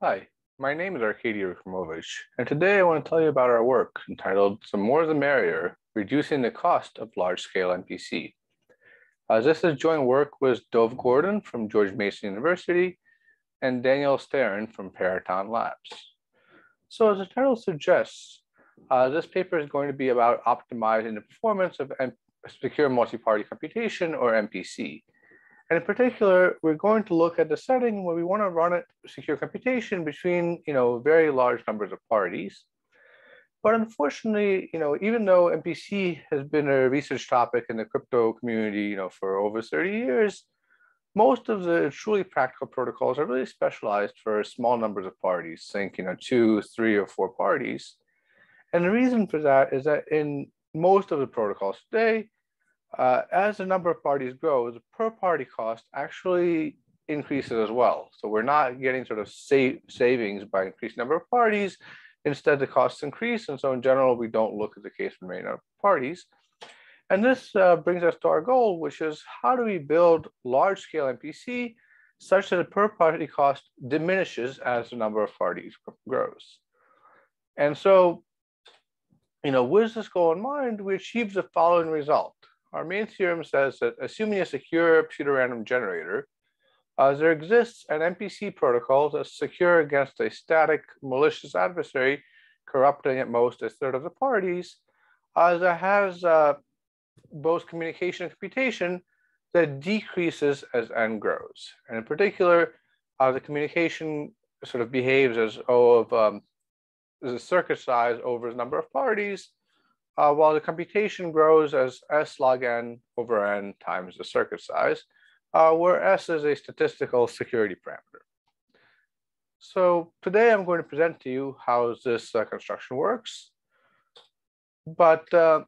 Hi, my name is Arkady Yerukhimovich, and today I want to tell you about our work entitled The More the Merrier, Reducing the Cost of Large-Scale MPC. Uh, this is joint work with Dov Gordon from George Mason University and Daniel Starin from Peraton Labs. So as the title suggests, uh, this paper is going to be about optimizing the performance of M secure multi-party computation or MPC. And in particular, we're going to look at the setting where we want to run it secure computation between, you know, very large numbers of parties. But unfortunately, you know, even though MPC has been a research topic in the crypto community, you know, for over 30 years, most of the truly practical protocols are really specialized for small numbers of parties, think, you know, two, three, or four parties. And the reason for that is that in most of the protocols today, uh, as the number of parties grows, the per party cost actually increases as well. So we're not getting sort of savings by increased number of parties. Instead, the costs increase. And so in general, we don't look at the case for many number of parties. And this uh, brings us to our goal, which is how do we build large scale MPC such that the per party cost diminishes as the number of parties grows. And so, you know, with this goal in mind, we achieve the following result our main theorem says that assuming a secure pseudorandom generator, uh, there exists an MPC protocol that's secure against a static malicious adversary corrupting at most a third of the parties uh, that has uh, both communication and computation that decreases as n grows. And in particular, uh, the communication sort of behaves as O of um, the circuit size over the number of parties, uh, while the computation grows as S log n over n times the circuit size, uh, where S is a statistical security parameter. So today I'm going to present to you how this uh, construction works. But uh,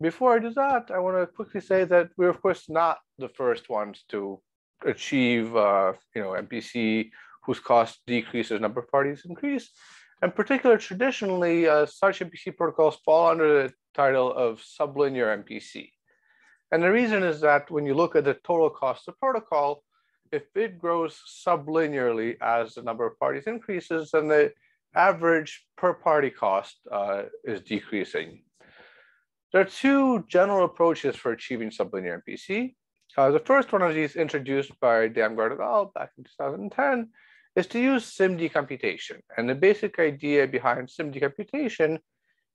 before I do that, I want to quickly say that we're of course not the first ones to achieve uh, you know, MPC whose cost decreases number of parties increase. In particular, traditionally, uh, such MPC protocols fall under the title of sublinear MPC. And the reason is that when you look at the total cost of protocol, if it grows sublinearly as the number of parties increases, then the average per party cost uh, is decreasing. There are two general approaches for achieving sublinear MPC. Uh, the first one of these introduced by Damgard et al. back in 2010 is to use SIMD computation. And the basic idea behind SIMD computation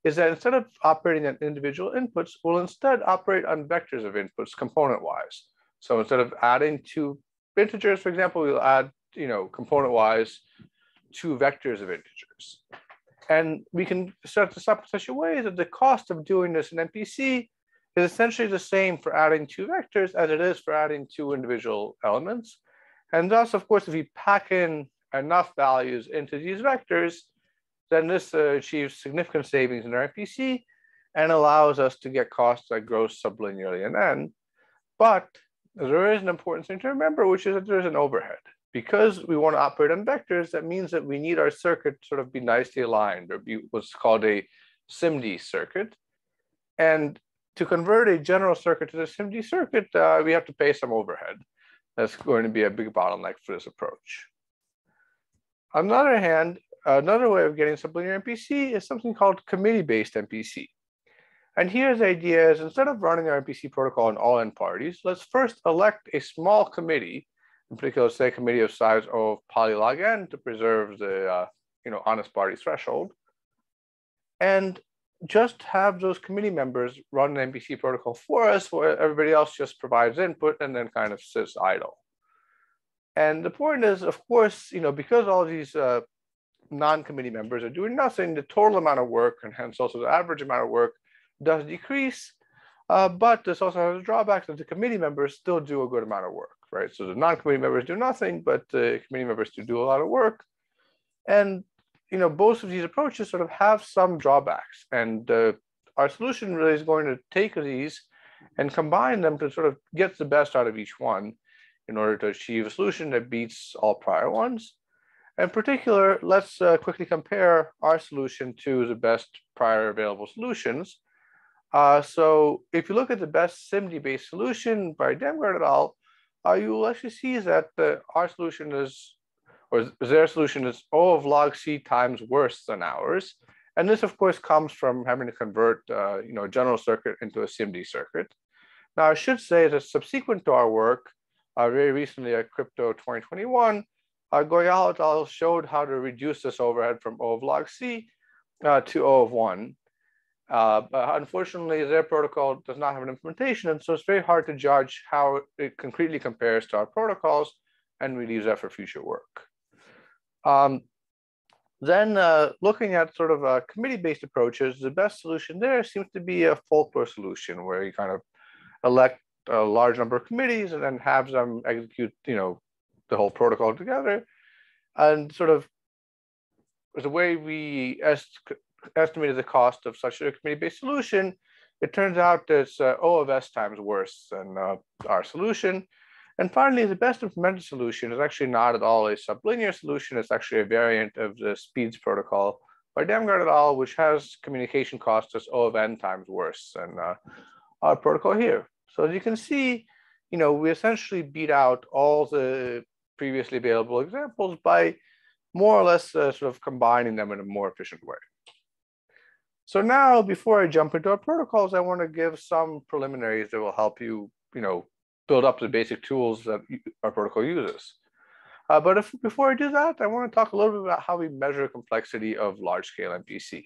is that instead of operating on individual inputs, we'll instead operate on vectors of inputs component-wise. So instead of adding two integers, for example, we'll add, you know, component-wise two vectors of integers. And we can set this up in such a way that the cost of doing this in MPC is essentially the same for adding two vectors as it is for adding two individual elements. And thus, of course, if we pack in enough values into these vectors, then this uh, achieves significant savings in our and allows us to get costs that grow sublinearly in n. But there is an important thing to remember, which is that there's an overhead. Because we want to operate on vectors, that means that we need our circuit to sort of be nicely aligned or be what's called a SIMD circuit. And to convert a general circuit to the SIMD circuit, uh, we have to pay some overhead. That's going to be a big bottleneck for this approach. On the other hand, another way of getting sublinear MPC is something called committee-based MPC. And here's the idea is instead of running our MPC protocol on all n parties, let's first elect a small committee, in particular, say a committee of size of polylog n to preserve the uh, you know, honest party threshold. And just have those committee members run an MPC protocol for us, where everybody else just provides input and then kind of sits idle. And the point is, of course, you know, because all these uh, non-committee members are doing nothing, the total amount of work and hence also the average amount of work does decrease. Uh, but this also has a drawback that the committee members still do a good amount of work, right? So the non-committee members do nothing, but the committee members do do a lot of work. And you know, both of these approaches sort of have some drawbacks. And uh, our solution really is going to take these and combine them to sort of get the best out of each one in order to achieve a solution that beats all prior ones. In particular, let's uh, quickly compare our solution to the best prior available solutions. Uh, so if you look at the best SIMD-based solution by Damgard et al., uh, you will actually see that our solution is or their solution is O of log C times worse than ours. And this, of course, comes from having to convert, uh, you know, a general circuit into a SIMD circuit. Now, I should say that subsequent to our work, uh, very recently at Crypto 2021, uh, Goyal et al. showed how to reduce this overhead from O of log C uh, to O of 1. Uh, but unfortunately, their protocol does not have an implementation, and so it's very hard to judge how it concretely compares to our protocols, and we leave that for future work. Um, then uh, looking at sort of uh, committee-based approaches, the best solution there seems to be a folklore solution where you kind of elect a large number of committees and then have them execute, you know, the whole protocol together. And sort of the way we est estimated the cost of such a committee-based solution, it turns out it's uh, O of S times worse than uh, our solution. And finally, the best implemented solution is actually not at all a sublinear solution. It's actually a variant of the SPDZ protocol by Damgard et al., which has communication costs as O of n times worse than uh, our protocol here. So as you can see, you know, we essentially beat out all the previously available examples by more or less uh, sort of combining them in a more efficient way. So now, before I jump into our protocols, I want to give some preliminaries that will help you, you know, build up the basic tools that our protocol uses. Uh, but if, before I do that, I want to talk a little bit about how we measure complexity of large-scale MPC.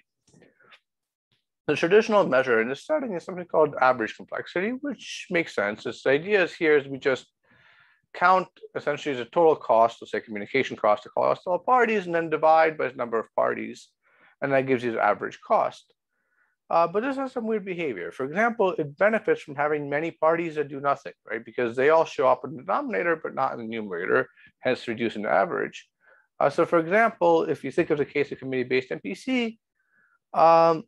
The traditional measure in this setting is something called average complexity, which makes sense. Its idea is here is we just count essentially the total cost, let's say communication cost to cost all parties, and then divide by the number of parties, and that gives you the average cost. Uh, but this has some weird behavior. For example, it benefits from having many parties that do nothing, right? Because they all show up in the denominator, but not in the numerator, hence reducing the average. Uh, so for example, if you think of the case of committee-based MPC, um,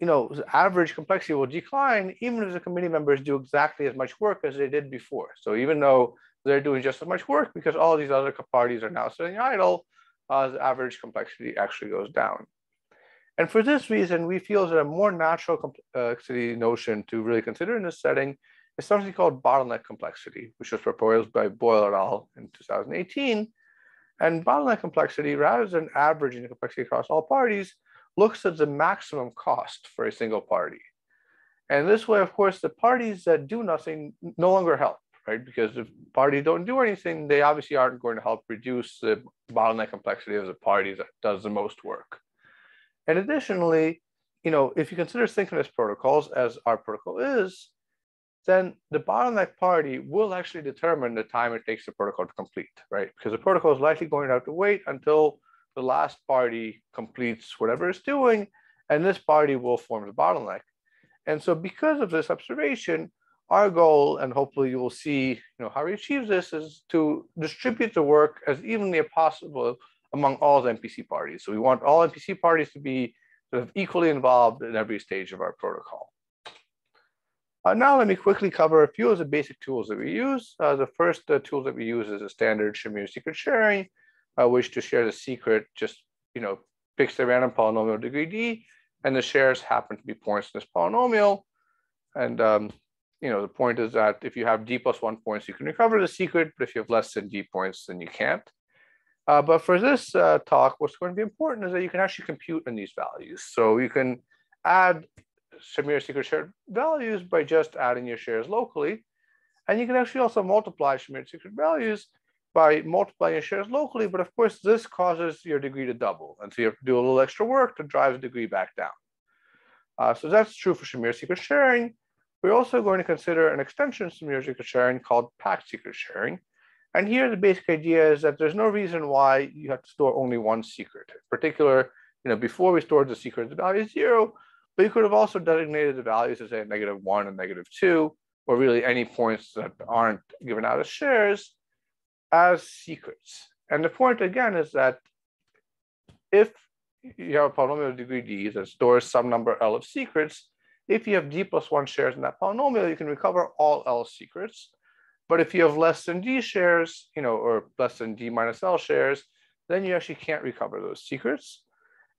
you know, the average complexity will decline even if the committee members do exactly as much work as they did before. So even though they're doing just as much work because all these other parties are now sitting idle, uh, the average complexity actually goes down. And for this reason, we feel that a more natural complexity uh, notion to really consider in this setting is something called bottleneck complexity, which was proposed by Boyle et al. in 2018. And bottleneck complexity, rather than averaging the complexity across all parties, looks at the maximum cost for a single party. And this way, of course, the parties that do nothing no longer help, right? Because if parties don't do anything, they obviously aren't going to help reduce the bottleneck complexity of the party that does the most work. And additionally, you know, if you consider synchronous protocols as our protocol is, then the bottleneck party will actually determine the time it takes the protocol to complete, right? Because the protocol is likely going to have to wait until the last party completes whatever it's doing, and this party will form the bottleneck. And so because of this observation, our goal, and hopefully you will see you know, how we achieve this, is to distribute the work as evenly as possible among all the MPC parties. So we want all MPC parties to be sort of equally involved in every stage of our protocol. Uh, now let me quickly cover a few of the basic tools that we use. Uh, the first uh, tool that we use is a standard Shamir secret sharing, uh, which to share the secret just you know picks the random polynomial degree d, and the shares happen to be points in this polynomial. And um, you know the point is that if you have d plus one points, you can recover the secret, but if you have less than d points, then you can't. Uh, but for this uh, talk, what's going to be important is that you can actually compute in these values. So you can add Shamir secret shared values by just adding your shares locally. And you can actually also multiply Shamir secret values by multiplying your shares locally. But of course, this causes your degree to double. And so you have to do a little extra work to drive the degree back down. Uh, so that's true for Shamir secret sharing. We're also going to consider an extension to Shamir secret sharing called packed secret sharing. And here the basic idea is that there's no reason why you have to store only one secret. In particular, you know, before we stored the secret, the value is zero, but you could have also designated the values as a negative one and negative two, or really any points that aren't given out as shares as secrets. And the point again is that if you have a polynomial of degree d that stores some number L of secrets, if you have d plus one shares in that polynomial, you can recover all L secrets. But if you have less than D shares, you know, or less than D minus L shares, then you actually can't recover those secrets.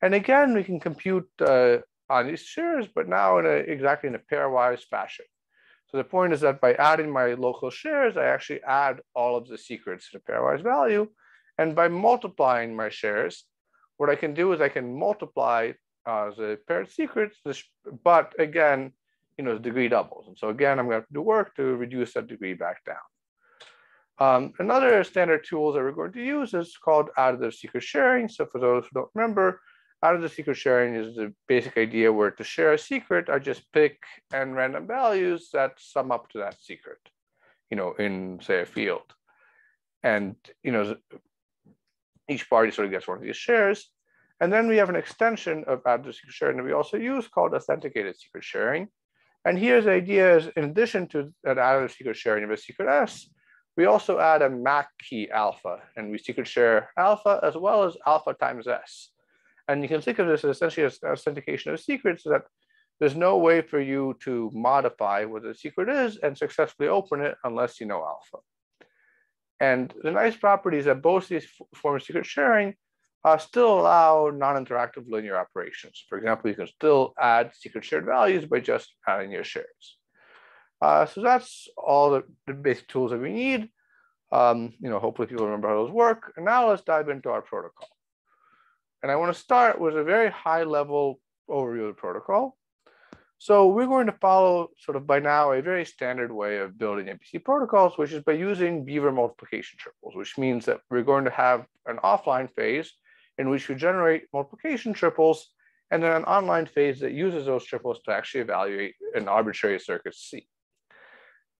And again, we can compute uh, on these shares, but now in a, exactly in a pairwise fashion. So the point is that by adding my local shares, I actually add all of the secrets to the pairwise value. And by multiplying my shares, what I can do is I can multiply uh, the paired secrets, but again, you know, degree doubles. And so again, I'm going to have to do work to reduce that degree back down. Um, another standard tool that we're going to use is called additive secret sharing. So for those who don't remember, additive secret sharing is the basic idea where to share a secret, I just pick n random values that sum up to that secret, you know, in say a field. And, you know, each party sort of gets one of these shares. And then we have an extension of additive secret sharing that we also use called authenticated secret sharing. And here's the idea is in addition to an additive secret sharing of a secret S, we also add a MAC key alpha and we secret share alpha as well as alpha times S. And you can think of this as essentially as authentication of secrets that there's no way for you to modify what the secret is and successfully open it unless you know alpha. And the nice property is that both these forms of secret sharing uh, still allow non-interactive linear operations. For example, you can still add secret shared values by just adding your shares. Uh, so that's all the, the, basic tools that we need. Um, you know, hopefully people remember how those work. And now let's dive into our protocol. And I want to start with a very high level overview of the protocol. So we're going to follow sort of by now a very standard way of building MPC protocols, which is by using beaver multiplication triples, which means that we're going to have an offline phase in which we generate multiplication triples and then an online phase that uses those triples to actually evaluate an arbitrary circuit C.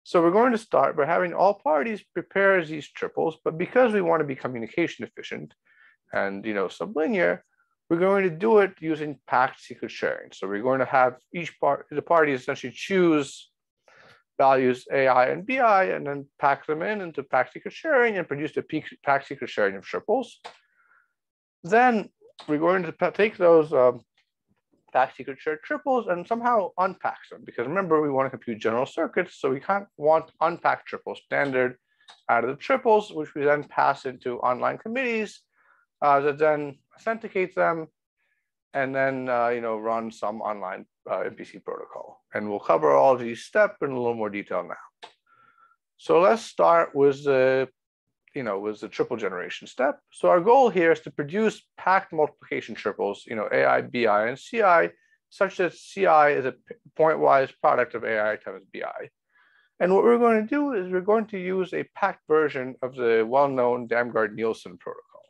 So we're going to start by having all parties prepare these triples, but because we want to be communication efficient and you know sublinear, we're going to do it using packed secret sharing. So we're going to have each part, the parties essentially choose values AI and BI and then pack them in into packed secret sharing and produce the packed secret sharing of triples. Then we're going to take those um, packed secret shared triples and somehow unpack them because remember we want to compute general circuits, so we can't want unpack triples standard out of the triples, which we then pass into online committees uh, that then authenticate them, and then uh, you know run some online uh, MPC protocol. And we'll cover all these steps in a little more detail now. So let's start with the you know was the triple generation step. So our goal here is to produce packed multiplication triples, you know AI, BI, and CI, such that CI is a pointwise product of AI times BI. And what we're going to do is we're going to use a packed version of the well-known Damgard-Nielsen protocol.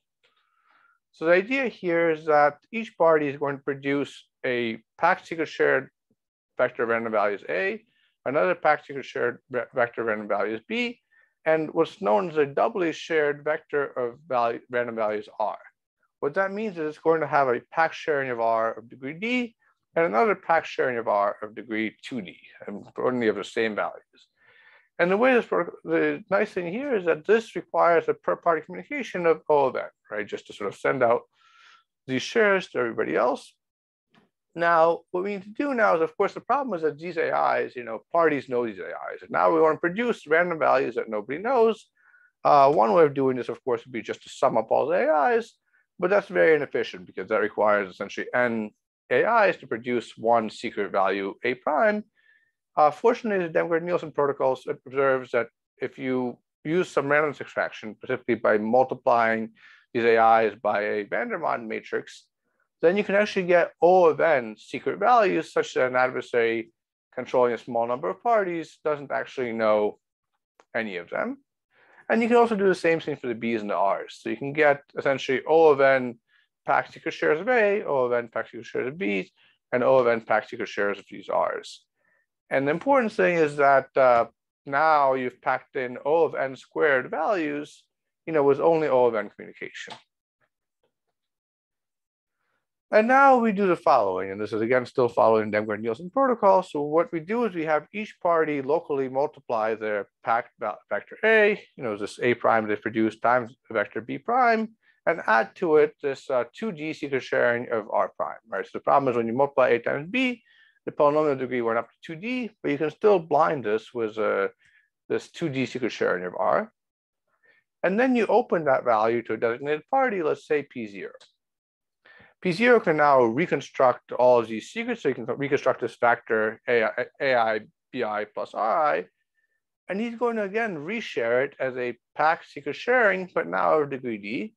So the idea here is that each party is going to produce a packed secret shared vector of random values A, another packed secret shared vector of random values B, and what's known as a doubly shared vector of value, random values R. What that means is it's going to have a packed sharing of R of degree D and another packed sharing of R of degree 2D, and only of the same values. And the way this works, the nice thing here is that this requires a per party communication of O of n, right? Just to sort of send out these shares to everybody else. Now, what we need to do now is, of course, the problem is that these AIs, you know, parties know these AIs. And now we want to produce random values that nobody knows. Uh, one way of doing this, of course, would be just to sum up all the AIs, but that's very inefficient because that requires essentially n AIs to produce one secret value A prime, uh, fortunately, the Damgard-Nielsen protocol observes that if you use some randomness extraction, specifically by multiplying these AIs by a Vandermonde matrix, then you can actually get O of n secret values such that an adversary controlling a small number of parties doesn't actually know any of them. And you can also do the same thing for the B's and the R's. So you can get essentially O of n packed secret shares of A, O of n packed secret shares of B, and O of n packed secret shares of these R's. And the important thing is that uh, now you've packed in O of n squared values, you know, with only O of n communication. And now we do the following, and this is again still following Damgard-Nielsen protocol. So what we do is we have each party locally multiply their packed vector A, you know, this A prime they produce times vector B prime, and add to it this uh, 2D secret sharing of R prime, right? So the problem is when you multiply A times B, the polynomial degree went up to 2D, but you can still blind this with uh, this 2D secret sharing of R. And then you open that value to a designated party, let's say P0. P0 can now reconstruct all of these secrets. So you can reconstruct this factor AI, AI BI plus RI. and he's going to again reshare it as a packed secret sharing, but now of degree D.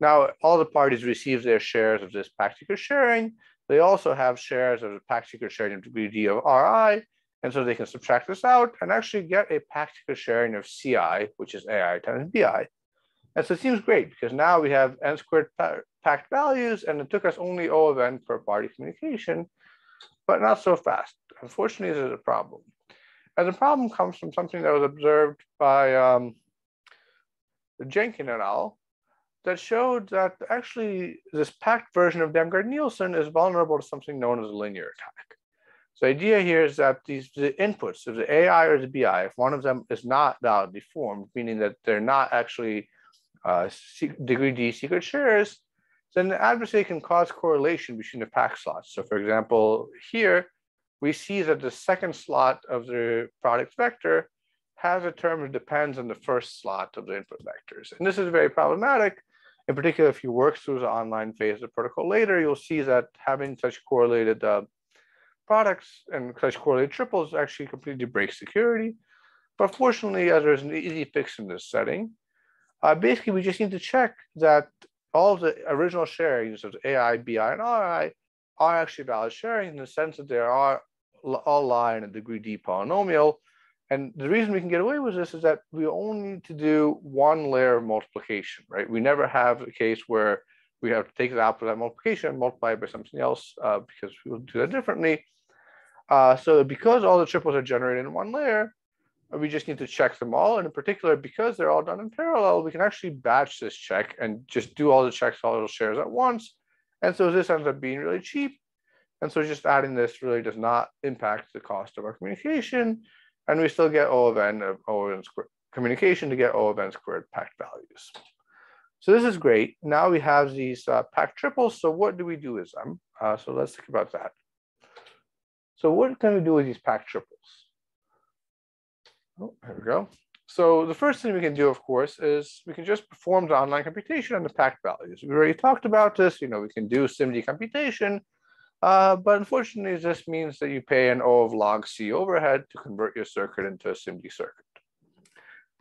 Now, all the parties receive their shares of this packed secret sharing. They also have shares of the packed secret sharing of degree D of Ri, and so they can subtract this out and actually get a packed secret sharing of Ci, which is Ai times Bi. And so it seems great because now we have n squared packed values, and it took us only O of n per party communication, but not so fast. Unfortunately, there's a problem. And the problem comes from something that was observed by um, Genkin et al. that showed that actually this packed version of Damgard-Nielsen is vulnerable to something known as a linear attack. So the idea here is that these the inputs of the AI or the BI, if one of them is not validly formed, meaning that they're not actually uh, degree D secret shares, then the adversary can cause correlation between the pack slots. So for example, here, we see that the second slot of the product vector has a term that depends on the first slot of the input vectors. And this is very problematic. In particular, if you work through the online phase of the protocol later, you'll see that having such correlated uh, products and such correlated triples actually completely breaks security. But fortunately, as there's an easy fix in this setting, uh, basically we just need to check that all the original sharings of AI, BI, and RI are actually valid sharing in the sense that they are all lie in a degree D polynomial. And the reason we can get away with this is that we only need to do one layer of multiplication, right? We never have a case where we have to take the output of that multiplication and multiply it by something else uh, because we will do that differently. Uh, so because all the triples are generated in one layer, we just need to check them all. And in particular, because they're all done in parallel, we can actually batch this check and just do all the checks, all those shares at once. And so this ends up being really cheap. And so just adding this really does not impact the cost of our communication. And we still get O of n of O of n squared communication to get O of n squared packed values. So this is great. Now we have these uh, packed triples. So what do we do with them? Uh, so let's think about that. So what can we do with these packed triples? Oh, here we go. So the first thing we can do, of course, is we can just perform the online computation on the packed values. We already talked about this. You know, we can do SIMD computation uh, but unfortunately, this means that you pay an O of log C overhead to convert your circuit into a SIMD circuit.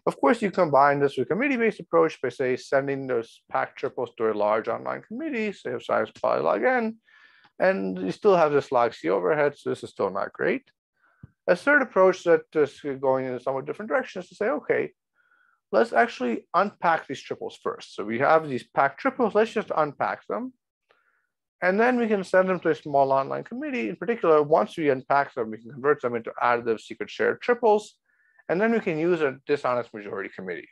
Of course, you combine this with a committee-based approach by, say, sending those packed triples to a large online committee, say of size poly log n, and you still have this log C overhead, so this is still not great. A third approach that is going in a somewhat different direction is to say, okay, let's actually unpack these triples first. So we have these packed triples, let's just unpack them. And then we can send them to a small online committee. In particular, once we unpack them, we can convert them into additive secret shared triples. And then we can use a dishonest majority committee.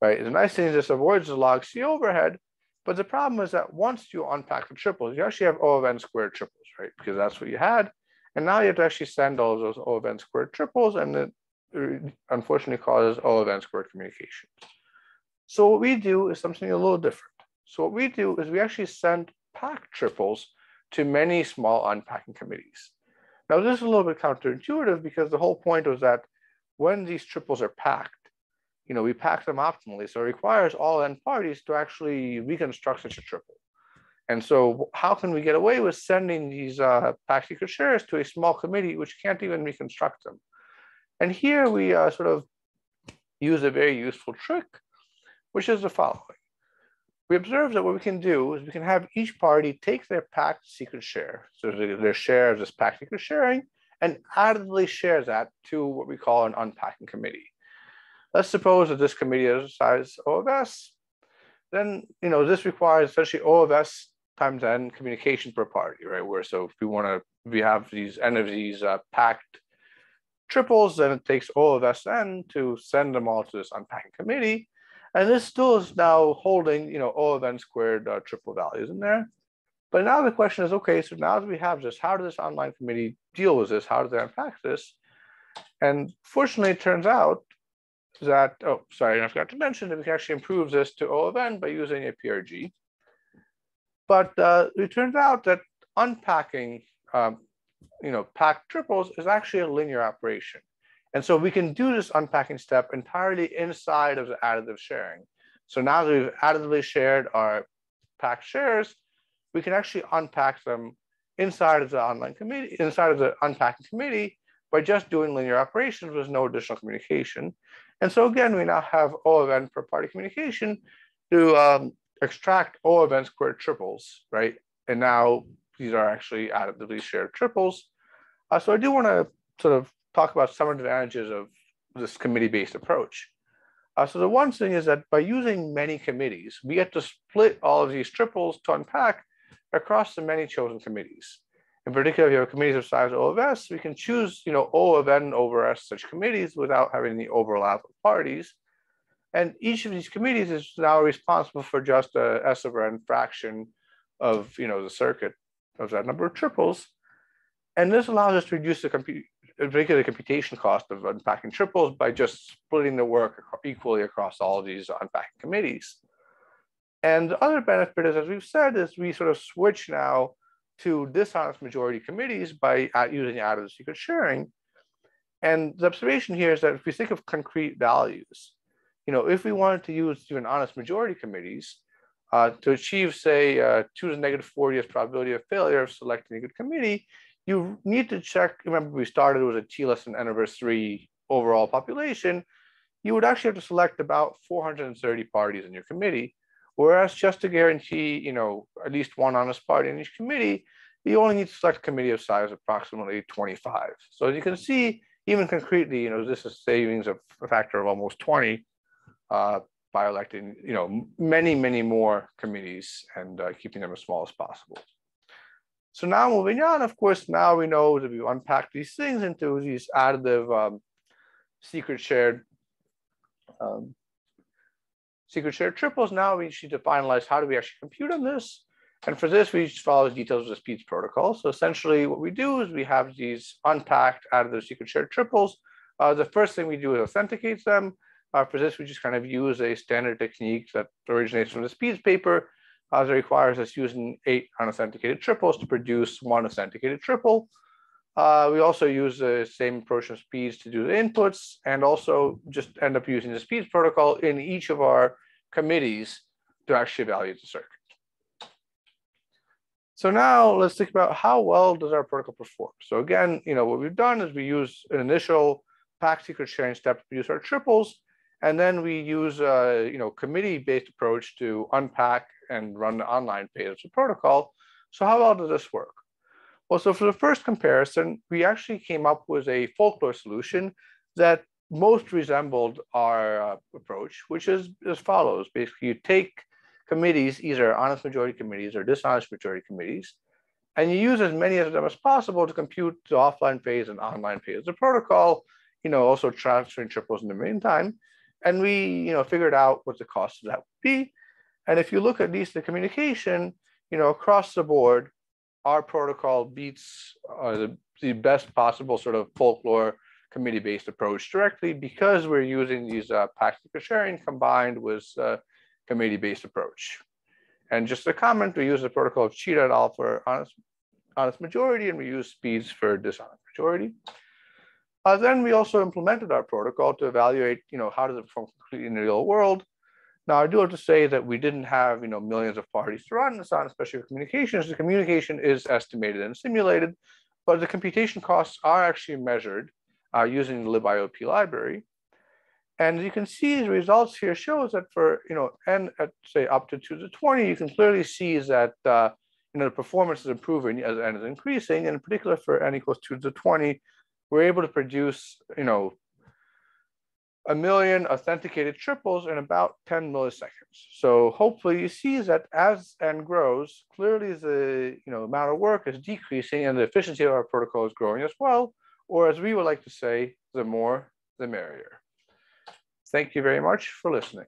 Right? The nice thing is this avoids the log C overhead. But the problem is that once you unpack the triples, you actually have O of n squared triples, right? Because that's what you had. And now you have to actually send all of those O of n squared triples, and it unfortunately causes O of n squared communications. So what we do is something a little different. So what we do is we actually send pack triples to many small unpacking committees. Now, this is a little bit counterintuitive because the whole point was that when these triples are packed, you know, we pack them optimally. So it requires all n parties to actually reconstruct such a triple. And so how can we get away with sending these uh, secret shares to a small committee which can't even reconstruct them? And here we uh, sort of use a very useful trick, which is the following we observe that what we can do is we can have each party take their packed secret share, so their share of this packed secret sharing, and additively share that to what we call an unpacking committee. Let's suppose that this committee size O of S. Then, you know, this requires essentially O of S times n communication per party, right? Where so if we want to, we have these n of these uh, packed triples, then it takes all of Sn to send them all to this unpacking committee. And this still is now holding, you know, O of n squared uh, triple values in there. But now the question is, okay, so now that we have this, how does this online committee deal with this? How do they unpack this? And fortunately, it turns out that, oh, sorry, I forgot to mention that we can actually improve this to O of n by using a PRG. But uh, it turns out that unpacking, um, you know, packed triples is actually a linear operation. And so we can do this unpacking step entirely inside of the additive sharing. So now that we've additively shared our packed shares, we can actually unpack them inside of the online committee, inside of the unpacking committee by just doing linear operations with no additional communication. And so again, we now have O of n per party communication to um, extract O of n squared triples, right? And now these are actually additively shared triples. Uh, so I do want to sort of talk about some advantages of this committee-based approach. Uh, so the one thing is that by using many committees, we get to split all of these triples to unpack across the many chosen committees. In particular, if you have committees of size O of S, we can choose, you know, O of N over S such committees without having the overlap of parties. And each of these committees is now responsible for just a S over N fraction of, you know, the circuit of that number of triples. And this allows us to reduce the compute, particularly the computation cost of unpacking triples by just splitting the work equally across all these unpacking committees. And the other benefit is, as we've said, is we sort of switch now to dishonest majority committees by using out of the secret sharing. And the observation here is that if we think of concrete values, you know, if we wanted to use even honest majority committees uh, to achieve, say, uh, two to the negative 40th probability of failure of selecting a good committee, you need to check. Remember, we started with a t less than n over three overall population. You would actually have to select about 430 parties in your committee. Whereas just to guarantee, you know, at least one honest party in each committee, you only need to select a committee of size approximately 25. So as you can see, even concretely, you know, this is savings of a factor of almost 20 uh, by electing, you know, many, many more committees and uh, keeping them as small as possible. So now moving on, of course, now we know that we unpack these things into these additive um, secret shared um, secret shared triples. Now we need to finalize how do we actually compute on this. And for this, we just follow the details of the SPDZ protocol. So essentially what we do is we have these unpacked additive secret shared triples. Uh, the first thing we do is authenticate them. Uh, for this, we just kind of use a standard technique that originates from the SPDZ paper uh, that requires us using eight unauthenticated triples to produce one authenticated triple. Uh, we also use the same approach from SPDZ to do the inputs and also just end up using the SPDZ protocol in each of our committees to actually evaluate the circuit. So now let's think about how well does our protocol perform. So again, you know, what we've done is we use an initial pack secret sharing step to produce our triples. And then we use a you know, committee-based approach to unpack and run the online phase of the protocol. So how well does this work? Well, so for the first comparison, we actually came up with a folklore solution that most resembled our uh, approach, which is as follows. Basically, you take committees, either honest majority committees or dishonest majority committees, and you use as many of them as possible to compute the offline phase and online phase of the protocol, you know, also transferring triples in the meantime. And we, you know, figured out what the cost of that would be. And if you look at least the communication, you know, across the board, our protocol beats uh, the, the best possible sort of folklore committee-based approach directly because we're using these uh, sharing combined with uh, committee-based approach. And just a comment, we use the protocol of Chida et al. for honest, honest majority, and we use SPDZ for dishonest majority. Uh, then we also implemented our protocol to evaluate, you know, how does it perform completely in the real world. Now, I do have to say that we didn't have you know millions of parties to run this on, especially with communications. The communication is estimated and simulated, but the computation costs are actually measured uh, using the libiop library. And you can see the results here shows that for you know n at say up to two to 20, you can clearly see that uh, you know the performance is improving as n is increasing. And in particular for n equals two to 20, we're able to produce you know a million authenticated triples in about 10 milliseconds. So hopefully you see that as n grows, clearly the you know, amount of work is decreasing and the efficiency of our protocol is growing as well, or as we would like to say, the more, the merrier. Thank you very much for listening.